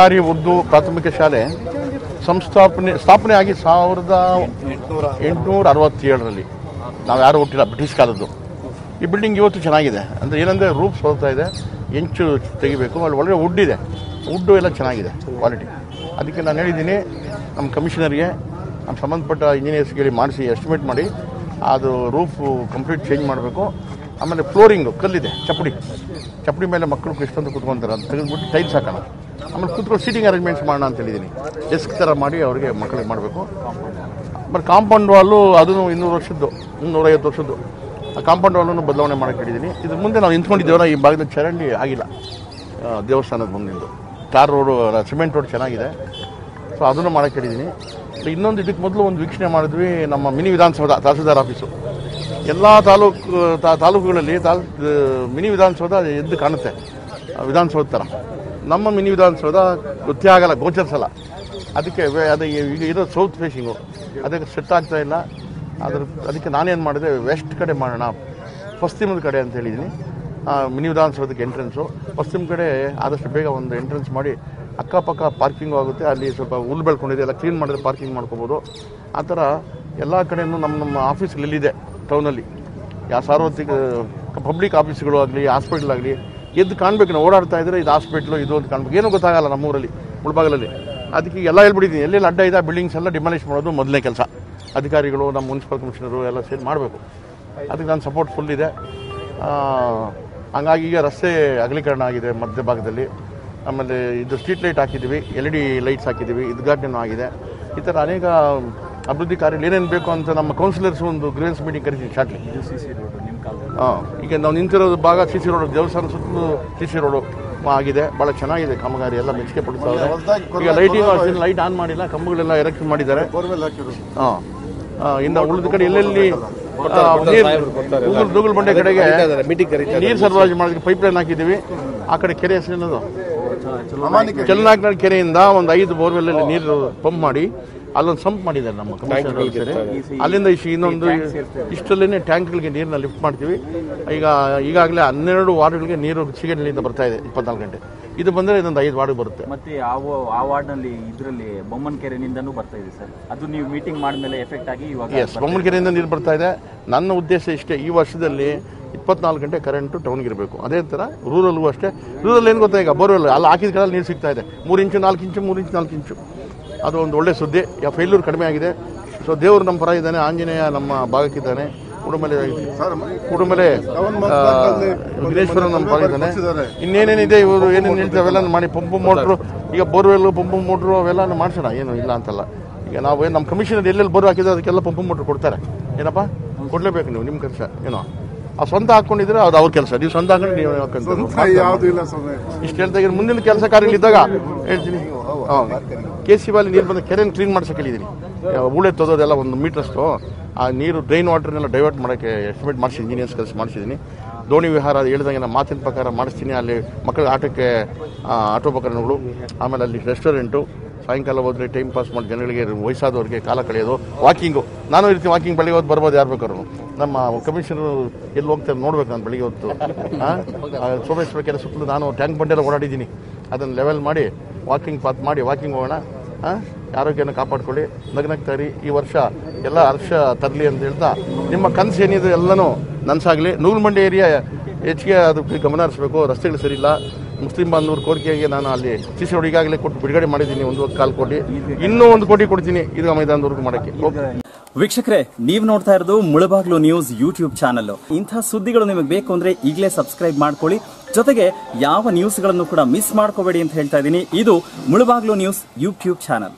ಸರ್ಕಾರಿ ಉರ್ದು ಪ್ರಾಥಮಿಕ ಶಾಲೆ ಸಂಸ್ಥಾಪನೆ ಸ್ಥಾಪನೆ ಆಗಿ ಸಾವಿರದ ಎಂಟುನೂರ ಅರವತ್ತೇಳರಲ್ಲಿ ನಾವು ಯಾರು ಹುಟ್ಟಿಲ್ಲ, ಬ್ರಿಟಿಷ್ ಕಾಲದ್ದು. ಈ ಬಿಲ್ಡಿಂಗ್ ಇವತ್ತು ಚೆನ್ನಾಗಿದೆ. ಅಂದರೆ ಏನಂದರೆ ರೂಪ್ ಸೋಲ್ತಾ ಇದೆ, ಎಂಚು ತೆಗಿಬೇಕು, ಅಲ್ಲಿ ಒಳ್ಳೆ ವುಡ್ ಇದೆ. ವುಡ್ಡು ಎಲ್ಲ ಚೆನ್ನಾಗಿದೆ, ಕ್ವಾಲಿಟಿ. ಅದಕ್ಕೆ ನಾನು ಹೇಳಿದ್ದೀನಿ, ನಮ್ಮ ಕಮಿಷನರ್ಗೆ, ನಮ್ಮ ಸಂಬಂಧಪಟ್ಟ ಇಂಜಿನಿಯರ್ಸ್ಗೆ ಹೇಳಿ ಮಾಡಿಸಿ ಎಸ್ಟಿಮೇಟ್ ಮಾಡಿ, ಅದು ರೂಫು ಕಂಪ್ಲೀಟ್ ಚೇಂಜ್ ಮಾಡಬೇಕು. ಆಮೇಲೆ ಫ್ಲೋರಿಂಗು, ಕಲ್ಲಿದೆ, ಚಪ್ಪಡಿ. ಚಪ್ಪಡಿ ಮೇಲೆ ಮಕ್ಕಳು ಎಷ್ಟೊಂದು ಕೂತ್ಕೊಂತಾರೆ, ಅದು ತೆಗೆದುಬಿಟ್ಟು ಟೈಲ್ಸ್ ಹಾಕೋಣ. ಆಮೇಲೆ ಕೂತ್ಕೊಂಡು ಸೀಟಿಂಗ್ ಅರೇಂಜ್ಮೆಂಟ್ಸ್ ಮಾಡೋಣ ಅಂತ ಹೇಳಿದ್ದೀನಿ ಡೆಸ್ಕ್ ಥರ ಮಾಡಿ ಅವರಿಗೆ ಮಕ್ಕಳಿಗೆ ಮಾಡಬೇಕು. ಬಟ್ ಕಾಂಪೌಂಡ್ ವಾಲು ಅದನ್ನು ಇನ್ನೂರು ವರ್ಷದ್ದು, ಇನ್ನೂರೈವತ್ತು ವರ್ಷದ್ದು. ಆ ಕಾಂಪೌಂಡ್ ವಾಲನ್ನು ಬದಲಾವಣೆ ಮಾಡಕ್ಕೆ ಹೇಳಿದ್ದೀನಿ ಇದ್ರ ಮುಂದೆ ನಾವು ನಿಂತ್ಕೊಂಡಿದ್ದೇವಲ್ಲ, ಈ ಭಾಗದ ಚರಂಡಿ ಆಗಿಲ್ಲ. ದೇವಸ್ಥಾನದ ಮುಂದಿಂದು. ಟಾರ್ ರೋಡು ಸಿಮೆಂಟ್ ರೋಡ್ ಚೆನ್ನಾಗಿದೆ. ಸೊ ಅದನ್ನು ಮಾಡಕ್ಕೆ ಹೇಳಿದ್ದೀನಿ ಇನ್ನೊಂದು ಇದಕ್ಕೆ ಮೊದಲು ಒಂದು ವೀಕ್ಷಣೆ ಮಾಡಿದ್ವಿ, ನಮ್ಮ ಮಿನಿ ವಿಧಾನಸೌಧ, ತಹಸೀಲ್ದಾರ್ ಆಫೀಸು ಎಲ್ಲ ತಾಲೂಕು ತಾಲೂಕುಗಳಲ್ಲಿ ತಾಲೂಕು ಮಿನಿ ವಿಧಾನಸೌಧ ಎದ್ದು ಕಾಣುತ್ತೆ. ವಿಧಾನಸೌಧ ಥರ ನಮ್ಮ ಮಿನಿ ವಿಧಾನಸೌಧ ಗೊತ್ತೇ ಆಗಲ್ಲ, ಗೋಚರಿಸಲ್ಲ. ಅದಕ್ಕೆ ಅದು ಈಗ ಇರೋ ಸೌತ್ ಫೇಸಿಂಗು ಅದಕ್ಕೆ ಸೆಟ್ ಆಗ್ತಾ ಇಲ್ಲ. ಅದ್ರ ಅದಕ್ಕೆ ನಾನೇನು ಮಾಡಿದೆ ವೆಸ್ಟ್ ಕಡೆ ಮಾಡೋಣ. ಪಶ್ಚಿಮದ ಕಡೆ ಅಂತ ಹೇಳಿದ್ದೀನಿ ಮಿನಿ ವಿಧಾನಸೌಧಕ್ಕೆ ಎಂಟ್ರೆನ್ಸು ಪಶ್ಚಿಮ ಕಡೆ ಆದಷ್ಟು ಬೇಗ ಒಂದು ಎಂಟ್ರೆನ್ಸ್ ಮಾಡಿ ಅಕ್ಕಪಕ್ಕ ಪಾರ್ಕಿಂಗು ಆಗುತ್ತೆ. ಅಲ್ಲಿ ಸ್ವಲ್ಪ ಹುಲ್ಲು ಬೆಳ್ಕೊಂಡಿದೆ, ಎಲ್ಲ ಕ್ಲೀನ್ ಮಾಡಿದ್ರೆ ಪಾರ್ಕಿಂಗ್ ಮಾಡ್ಕೋಬೋದು. ಆ ಥರ ಎಲ್ಲ ಕಡೆಯೂ ನಮ್ಮ ನಮ್ಮ ಆಫೀಸ್ಗಳಲ್ಲಿದೆ ಟೌನಲ್ಲಿ ಯಾವ ಸಾರ್ವತ್ರಿಕ ಪಬ್ಲಿಕ್ ಆಫೀಸ್ಗಳು ಆಗಲಿ ಹಾಸ್ಪಿಟ್ಲ್ ಆಗಲಿ ಎದ್ದು ಕಾಣಬೇಕು, ನಾವು ಓಡಾಡ್ತಾ ಇದ್ರೆ ಇದು ಹಾಸ್ಪಿಟ್ಲು ಇದು ಅಂತ ಕಾಣಬೇಕು. ಏನೂ ಗೊತ್ತಾಗಲ್ಲ ನಮ್ಮೂರಲ್ಲಿ, ಮುಳ್ಬಾಗಲಲ್ಲಿ. ಅದಕ್ಕೆ ಎಲ್ಲ ಹೇಳ್ಬಿಟ್ಟಿದ್ದೀನಿ. ಎಲ್ಲೆಲ್ಲಿ ಅಡ್ಡ ಇದೆ ಬಿಲ್ಡಿಂಗ್ಸ್ ಎಲ್ಲ ಡಿಮಾಲಿಷ್ ಮಾಡೋದು ಮೊದಲನೇ ಕೆಲಸ. ಅಧಿಕಾರಿಗಳು, ನಮ್ಮ ಮುನ್ಸಿಪಲ್ ಕಮಿಷನರು ಎಲ್ಲ ಸೇರಿ ಮಾಡಬೇಕು. ಅದಕ್ಕೆ ನಾನು ಸಪೋರ್ಟ್ ಫುಲ್ ಇದೆ. ಹಂಗಾಗಿ ಈಗ ರಸ್ತೆ ಅಗಲೀಕರಣ ಆಗಿದೆ ಮಧ್ಯ ಭಾಗದಲ್ಲಿ. ಆಮೇಲೆ ಇದು ಸ್ಟ್ರೀಟ್ ಲೈಟ್ ಹಾಕಿದ್ದೀವಿ ಎಲ್ ಇ ಡಿ ಲೈಟ್ಸ್ ಹಾಕಿದ್ದೀವಿ, ಉದ್ಘಾಟನೆ ಆಗಿದೆ. ಈ ಥರ ಅನೇಕ ಅಭಿವೃದ್ಧಿ ಕಾರ್ಯಗಳು ಏನೇನು ಬೇಕು ಅಂತ ನಮ್ಮ ಕೌನ್ಸಿಲರ್ಸ್ ಒಂದು ಗ್ರೀವೆನ್ಸ್ ಮೀಟಿಂಗ್ ಕರಿತೀನಿ ಶಾರ್ಟ್ಲಿ ಹಾಂ. ಈಗ ನಾವು ನಿಂತಿರೋದು ಭಾಗ ಸಿ ಸಿ ರೋಡು ದೇವಸ್ಥಾನ ಸುತ್ತಲೂ ಸಿ ಸಿ ರೋಡು ಆಗಿದೆ. ಭಾಳ ಚೆನ್ನಾಗಿದೆ ಕಾಮಗಾರಿ ಎಲ್ಲ ಮೆಚ್ಚುಗೆ ಪಡಿಸ್ತಾರೆ ಈಗ ಲೈಟಿಂಗ್ ಲೈಟ್ ಆನ್ ಮಾಡಿಲ್ಲ ಕಂಬಗಳೆಲ್ಲ ಎರೆಕ್ಟ್ ಮಾಡಿದ್ದಾರೆ. ಹಾಂ. ಇನ್ನು ಉಳಿದ ಕಡೆ ಎಲ್ಲೆಲ್ಲಿ ಡೂಗಲ್ ದೂಗುಲ್ ಬಂಡೆ ಕಡೆಗೆ ನೀರು ಸರಬರಾಜು ಮಾಡೋದಕ್ಕೆ ಪೈಪ್ ಲೈನ್ ಹಾಕಿದ್ದೀವಿ. ಆ ಕಡೆ ಕೆರೆ ಹೆಸರಿನದು ಚಲನಾಕ್ನಾಳ್ ಕೆರೆಯಿಂದ ಒಂದು ಐದು ಬೋರ್ವೆಲ್ ನೀರು ಪಂಪ್ ಮಾಡಿ ಅಲ್ಲೊಂದು ಸಂಪ್ ಮಾಡಿದ್ದಾರೆ ನಮ್ಮ ಕಮಿಷನರ್ ಅಲ್ಲಿಂದ ಇಷ್ಟು ಇನ್ನೊಂದು ಇಷ್ಟಲ್ಲೇ ಟ್ಯಾಂಕ್ಗಳಿಗೆ ನೀರನ್ನ ಲಿಫ್ಟ್ ಮಾಡ್ತೀವಿ. ಈಗ ಈಗಾಗಲೇ ಹನ್ನೆರಡು ವಾರ್ಡ್ಗಳಿಗೆ ನೀರು ಸಿಗಣಿಯಿಂದ ಬರ್ತಾ ಇದೆ ಇಪ್ಪತ್ನಾಲ್ಕು ಗಂಟೆ. ಇದು ಬಂದರೆ ಇದೊಂದು ಐದು ವಾರ್ಡ್ ಬರುತ್ತೆ. ಮತ್ತೆ ಆ ವಾರ್ಡ್ನಲ್ಲಿ ಇದರಲ್ಲಿ ಬೊಮ್ಮನಕೆರೆಯಿಂದನೂ ಬರ್ತಾ ಇದೆ ಸರ್. ಅದು ನೀವು ಮೀಟಿಂಗ್ ಮಾಡಿದ್ಮೇಲೆ ಎಫೆಕ್ಟ್ ಆಗಿ ಇವಾಗ ಎಸ್ ಬೊಮ್ಮನಕೆರೆಯಿಂದ ನೀರು ಬರ್ತಾ ಇದೆ. ನನ್ನ ಉದ್ದೇಶ ಇಷ್ಟೇ ಈ ವರ್ಷದಲ್ಲಿ ಇಪ್ಪತ್ನಾಲ್ಕು ಗಂಟೆ ಕರೆಂಟು ಟೌನ್ಗೆ ಇರಬೇಕು. ಅದೇ ಥರ ರೂರಲ್ಗೂ ಅಷ್ಟೇ. ರೂರಲ್ ಏನು ಗೊತ್ತಾ ಈಗ? ಬೋರ್ವೆಲ್ ಅಲ್ಲಿ ಹಾಕಿದ ಕಡೆ ನೀರು ಸಿಗ್ತಾ ಇದೆ. ಮೂರು ಇಂಚು ನಾಲ್ಕು ಇಂಚು ಮೂರು ಇಂಚು ನಾಲ್ಕು ಇಂಚು. ಅದು ಒಂದು ಒಳ್ಳೆ ಸುದ್ದಿ. ಯಾ ಫೇಲ್ಯೂರ್ ಕಡಿಮೆ ಆಗಿದೆ. ಸೊ ದೇವರು ನಮ್ಮ ಪರ ಇದ್ದಾನೆ ಆಂಜನೇಯ ನಮ್ಮ ಭಾಗಕ್ಕಿದ್ದಾನೆ. ಕುಡುಮಲೆ ಕುಡುಮಲೆ ವಿಘ್ನೇಶ್ವರ ನಮ್ಮ ಪರ ಇದ್ದಾನೆ. ಇನ್ನೇನೇನಿದೆ ಇವರು ಏನೇನು ಹೇಳ್ತಾರೆ ಅವೆಲ್ಲ ಮಾಡಿ ಪಂಪು ಮೋಟ್ರು ಈಗ ಬೋರ್ವೆಲ್ ಪಂಪು ಮೋಟ್ರು ಅವೆಲ್ಲ ಮಾಡಿಸೋಣ. ಏನು ಇಲ್ಲ ಅಂತಲ್ಲ. ಈಗ ನಾವು ನಮ್ಮ ಕಮಿಷನರ್ ಎಲ್ಲೆಲ್ಲಿ ಬೋರ್ ಹಾಕಿದ್ರೆ ಅದಕ್ಕೆಲ್ಲ ಪಂಪು ಮೋಟ್ರು ಕೊಡ್ತಾರೆ. ಏನಪ್ಪ? ಕೊಡಲೇಬೇಕು ನೀವು ನಿಮ್ಮ ಕೆಲಸ ಏನೋ. ಆ ಸ್ವಂತ ಹಾಕೊಂಡಿದ್ರೆ ಅದು ಅವ್ರ ಕೆಲಸ. ನೀವು ಸ್ವಂತ ಹಾಕೊಂಡು ನೀವು ಹಾಕೊಂಡ್ರೆ. ಯಾವ್ದು ಇಲ್ಲ ಸ್ವಾಮಿ. ಇಷ್ಟು ಹೇಳ್ತಾ ಇದ್ದೀನಿ. ಮುಂದಿನ ಕೆಲಸ ಕಾರ್ಯಗಳಿದ್ದಾಗ ಹೇಳ್ತೀನಿ. ಕೆ ಸಿ ಬಾಲಿ ನೀರು ಬಂದ ಕೆರೆಯನ್ನು ಕ್ಲೀನ್ ಮಾಡ್ಸಕ್ಕೆ ಹೇಳಿದ್ದೀನಿ. ಹೂಳೆ ತೋದೋದೆಲ್ಲ ಒಂದು ಮೀಟ್ರಷ್ಟು ಆ ನೀರು ಡ್ರೈನ್ ವಾಟರ್ನೆಲ್ಲ ಡೈವರ್ಟ್ ಮಾಡೋಕ್ಕೆ ಎಸ್ಟಿಮೇಟ್ ಮಾಡಿಸಿ ಇಂಜಿನಿಯರ್ಸ್ ಕೆಲಸ ಮಾಡಿಸಿದ್ದೀನಿ. ದೋಣಿ ವಿಹಾರ ಅದು ಹೇಳ್ದಂಗೆ ನಾನು ಮಾತಿನ ಪ್ರಕಾರ ಮಾಡಿಸ್ತೀನಿ. ಅಲ್ಲಿ ಮಕ್ಕಳ ಆಟಕ್ಕೆ ಆಟೋಪಕರಣಗಳು ಆಮೇಲೆ ಅಲ್ಲಿ ರೆಸ್ಟೋರೆಂಟು ಸಾಯಂಕಾಲ ಹೋದ್ರೆ ಟೈಮ್ ಪಾಸ್ ಮಾಡಿ ಜನಗಳಿಗೆ ವಯಸ್ಸಾದವ್ರಿಗೆ ಕಾಲ ಕಳೆಯೋದು ವಾಕಿಂಗು ನಾನು ಇರ್ತೀನಿ ವಾಕಿಂಗ್ ಬೆಳಿಗ್ಗೆ ಹೊತ್ತು ಬರ್ಬೋದು, ಯಾರು ಬೇಕಾದ್ರು. ನಮ್ಮ ಕಮಿಷನರು ಎಲ್ಲಿ ಹೋಗ್ತಾರೆ ನೋಡ್ಬೇಕು ನಾನು ಬೆಳಿಗ್ಗೆ ಹೊತ್ತು? ಸೋಮೇಶ್ ಸೋಮೇಶ್ವರ ಕೆರೆ ಸುತ್ತಲೂ ನಾನು ಟ್ಯಾಂಕ್ ಬಂಡೆಲ್ಲ ಓಡಾಡಿದ್ದೀನಿ. ಅದನ್ನು ಲೆವೆಲ್ ಮಾಡಿ ವಾಕಿಂಗ್ ಪಾತ್ ಮಾಡಿ ವಾಕಿಂಗ್ ಹೋಗೋಣ. ಹಾಂ ಆರೋಗ್ಯನ ಕಾಪಾಡ್ಕೊಳ್ಳಿ. ನಗ್ನಗ್ತಾರಿ. ಈ ವರ್ಷ ಎಲ್ಲ ಹರ್ಷ ತರಲಿ ಅಂತ ಹೇಳ್ತಾ, ನಿಮ್ಮ ಕನಸು ಏನಿದೆ ಎಲ್ಲನೂ ನನಸಾಗಲಿ. ನೂಲ್ಮಂಡಿ ಏರಿಯಾ ಹೆಚ್ಚಿಗೆ ಅದಕ್ಕೆ ಗಮನ ಹರಿಸ್ಬೇಕು. ರಸ್ತೆಗಳು ಸರಿ ಇಲ್ಲ. ಮುಸ್ಲಿಂ ಬಾಂಧವರ ಕೋರಿಕೆಗೆ ನಾನು ಅಲ್ಲಿ ಸಿ ಈಗಾಗಲೇ ಕೊಟ್ಟು ಬಿಡುಗಡೆ ಮಾಡಿದ್ದೀನಿ, ಒಂದು ಕಾಲು ಕೋಟಿ ಇನ್ನೂ ಒಂದು ಕೋಟಿ ಕೊಡ್ತೀನಿ ಇದು ಮೈದಾನದವರೆಗೂ ಮಾಡೋಕ್ಕೆ. ವೀಕ್ಷಕರೇ, ನೀವು ನೋಡ್ತಾ ಇರೋದು ಮುಳಬಾಗ್ಲು ನ್ಯೂಸ್ ಯೂಟ್ಯೂಬ್ ಚಾನಲ್ ಇಂಥ ಸುದ್ದಿಗಳು ನಿಮಗೆ ಬೇಕು ಅಂದ್ರೆ ಈಗಲೇ ಸಬ್ಸ್ಕ್ರೈಬ್ ಮಾಡ್ಕೊಳ್ಳಿ. ಜೊತೆಗೆ ಯಾವ ನ್ಯೂಸ್ಗಳನ್ನು ಕೂಡ ಮಿಸ್ ಮಾಡ್ಕೋಬೇಡಿ ಅಂತ ಹೇಳ್ತಾ ಇದ್ದೀನಿ ಇದು ಮುಳಬಾಗ್ಲು ನ್ಯೂಸ್ ಯೂಟ್ಯೂಬ್ ಚಾನಲ್.